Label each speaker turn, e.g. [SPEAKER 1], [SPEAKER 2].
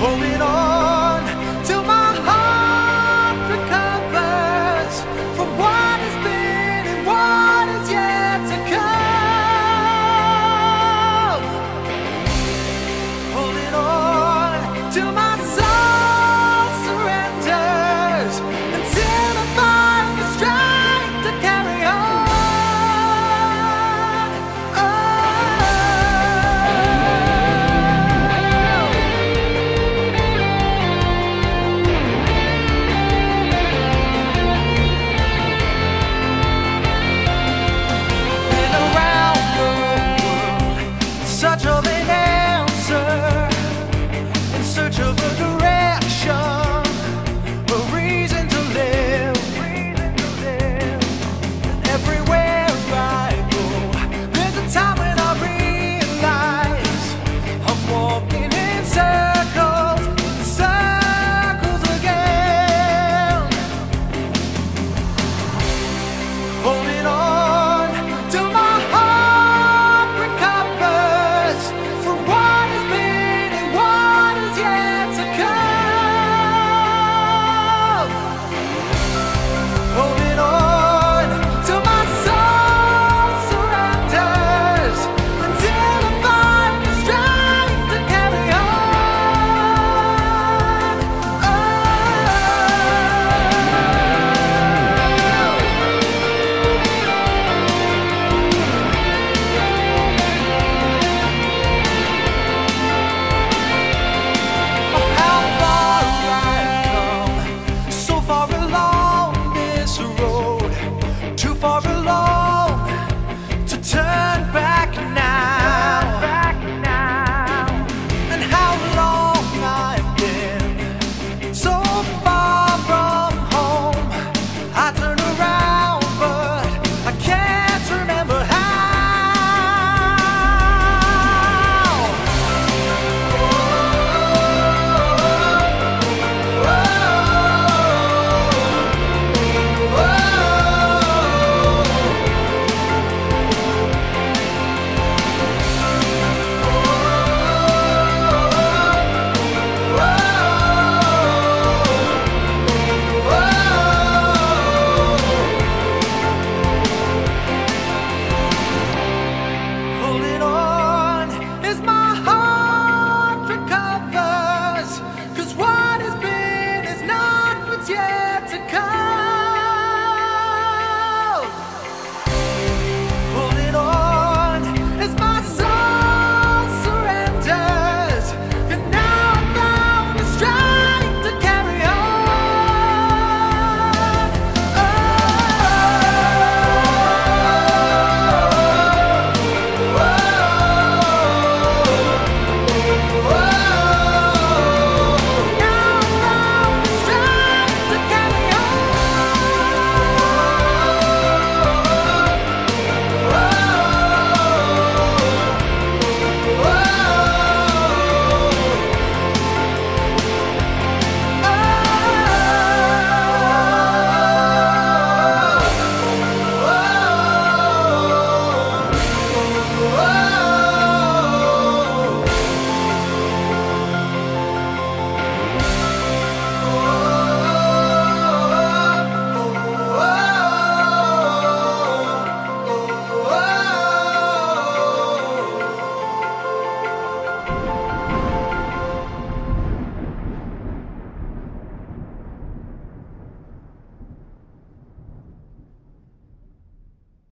[SPEAKER 1] holding on.